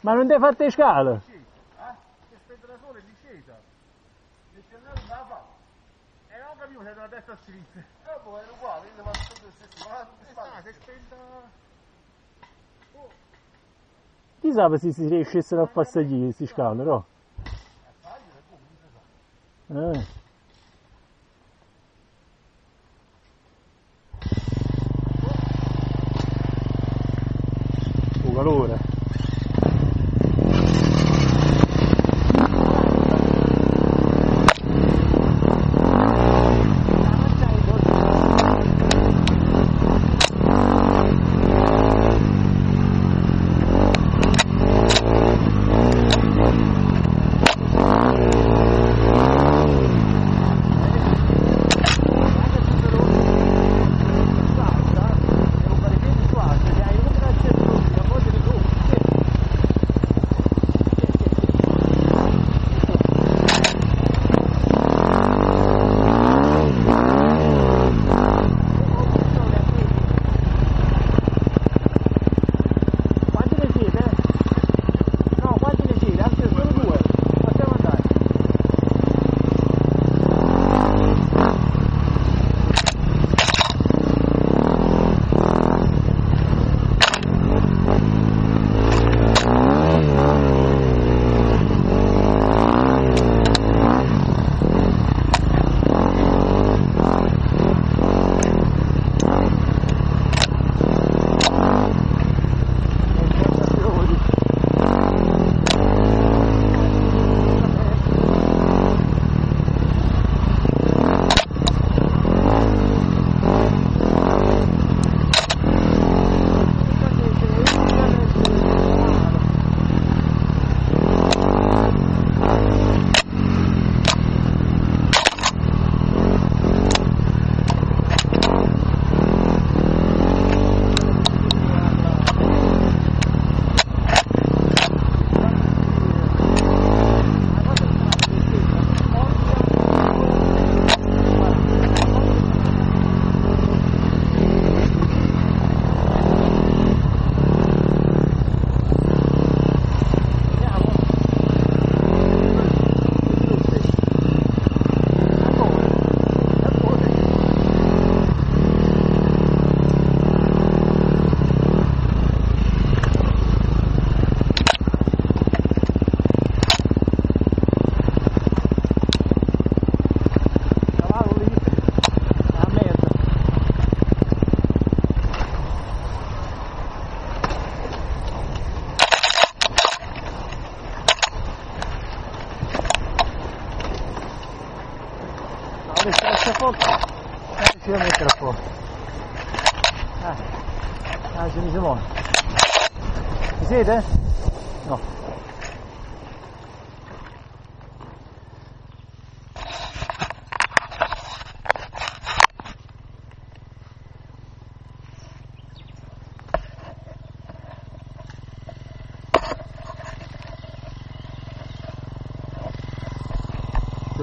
Ma non fatto le scale? Sì, eh? Che spende da solo è discesa. Il scendere non la fa. E non capivo se era da destra a sinistra. Eh, poi era uguale, io vado lo stesso. Ma che spenda... Chissà se si riuscissero a passare questi scale, no? Eh. Un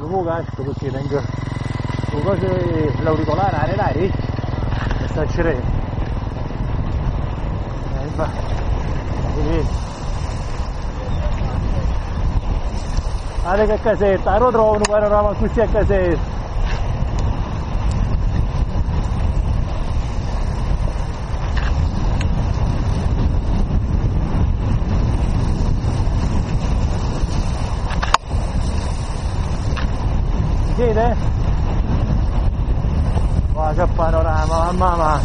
Se lo casco perché tengo le cose l'auricolare, are dai, e sta cerendo. Eh, va. Guarda che casetta, lo trovo un panorama così a casetta. Si vede? Guarda che panorama, mamma.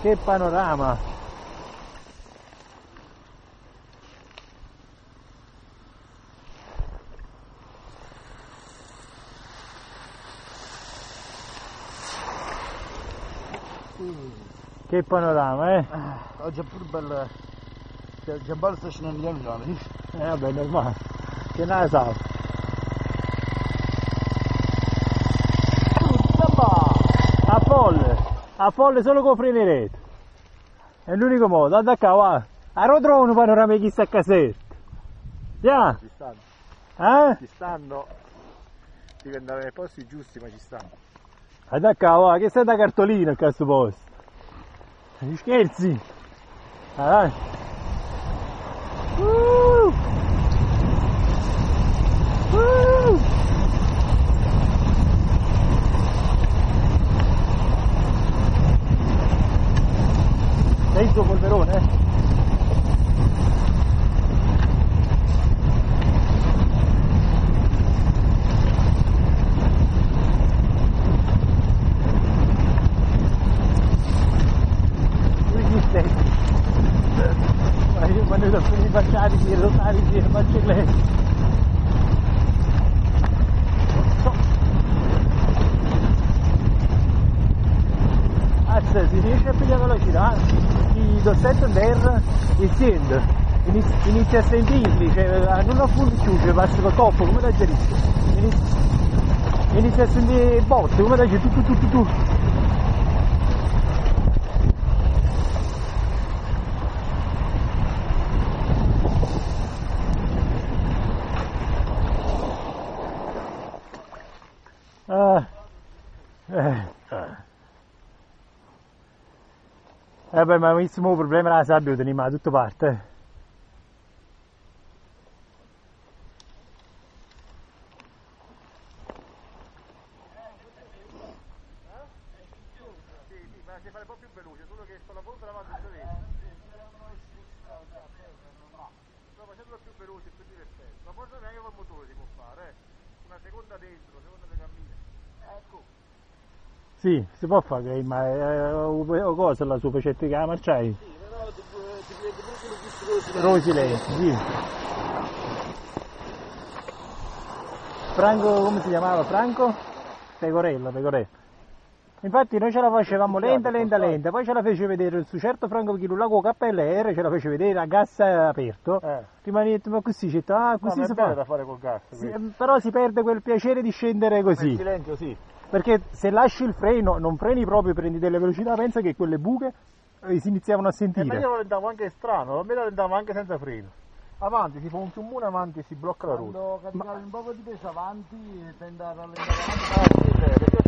Che panorama! Che panorama, eh? Oggi è pure c'è bello sta scendendo piano piano, sì. Eh vabbè, normale. Che la sa? A folle! A folle solo con frenerete. È l'unico modo. Andate qua, va. A rodrone un panorama chissà casetta. Già? Ci stanno, Eh? ci stanno. Devi andare nei posti giusti, ma ci stanno. Andate qua, va. Che sei da cartolina a questo posto? Gli scherzi? Ah! Uh! Tuo polverone? Lui sei. Ma io quando devo finire i baciati, i rotari, i baccelletti. Azza, si riesce a pigliare velocità, i dossetti in terra e scende. Inizia, a sentirli, cioè non a full chiuso, passa col coppo, come da gerisce. Inizia, a sentire botte, come da tu tu tu tu. Ah. Eh. Eh beh, ma il problema della sabbia lo teniamo da tutte parti. eh. Sì, sì, ma si fa un po' più veloce, solo che con la punta davanti non si vede. No, facendolo più veloce è più divertente. Ma forse neanche col motore si può fare, eh. Una seconda dentro, seconda le cammine. Ecco. Sì, si può fare, che- ma è una cosa la sua facetta che la marciai. Sì, però ti, prende pure quello più veloce. Rosi lei, sì. Franco, come si chiamava? Franco? Pecorella, Pecorella. Infatti noi ce la facevamo lenta, lenta, lenta, poi ce la fece vedere su certo Franco con KLR ce la fece vedere a gas aperto. Eh. Rimane ma così, c'è ah, No, così è si fa. da fare col gas. Sì, però si perde quel piacere di scendere così. silenzio sì. Perché se lasci il freno, non freni proprio, prendi delle velocità, pensa che quelle buche eh, si iniziavano a E ma sentire. io lo rallentavo anche strano, a me lo rallentavo anche senza freno. Avanti, si fa un piumone avanti e si blocca la ruota. Quando caricavi un po' di peso avanti tende a rallentare perché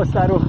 l'unico posto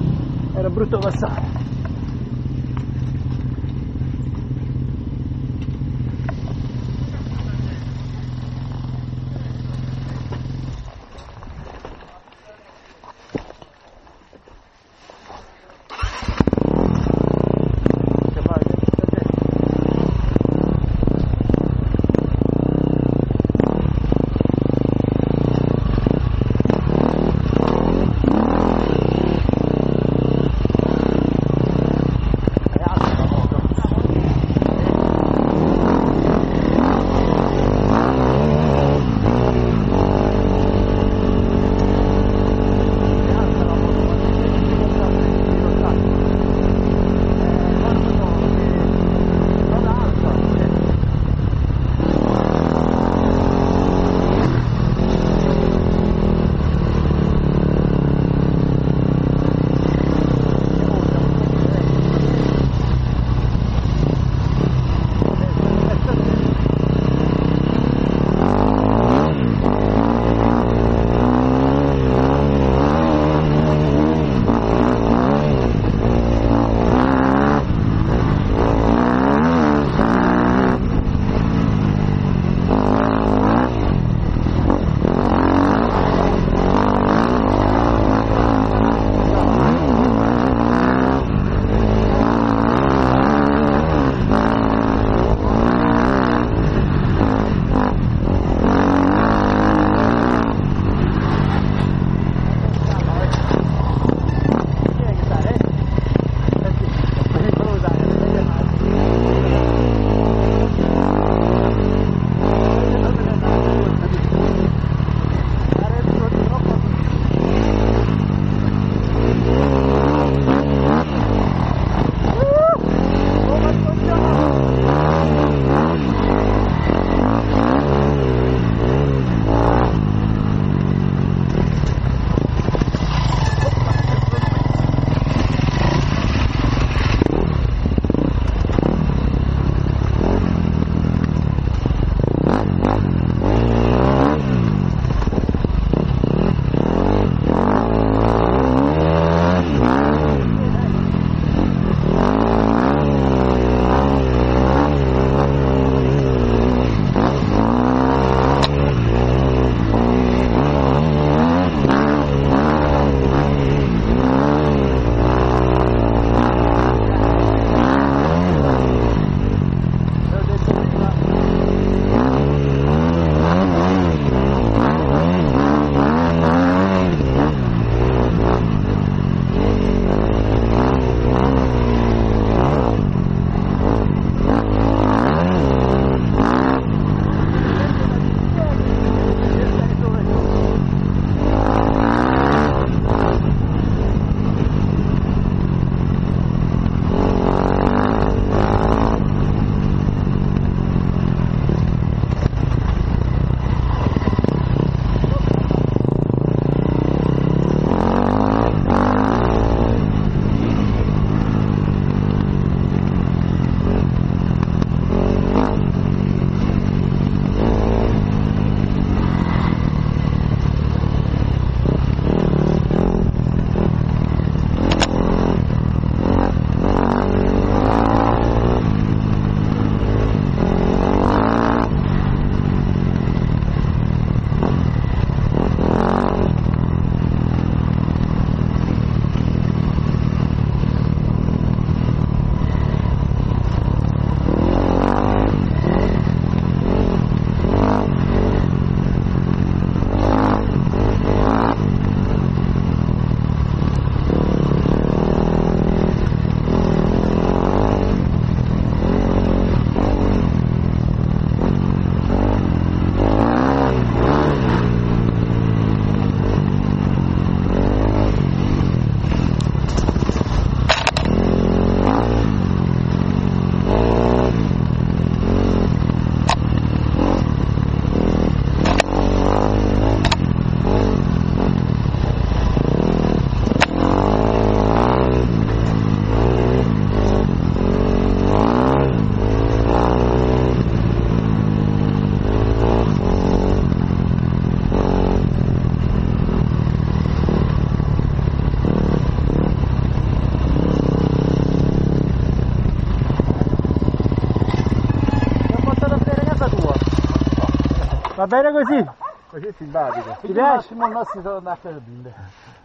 Va bene così? Così è simpatico. Ti piace? Massimo non si torna a capire.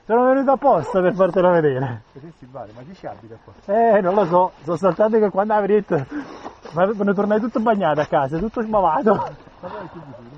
Sono venuto apposta per fartelo vedere. Così è simpatico. Ma chi ci abita qua? Eh, non lo so, sono soltanto che quando detto, ma ne tornai tutto bagnato a casa, tutto sbavato. Ma poi chi vicino?